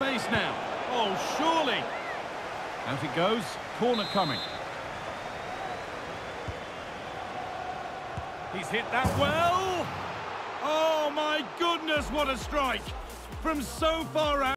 Space now. Oh, surely. Out it goes. Corner coming. He's hit that well. Oh, my goodness, what a strike. From so far out.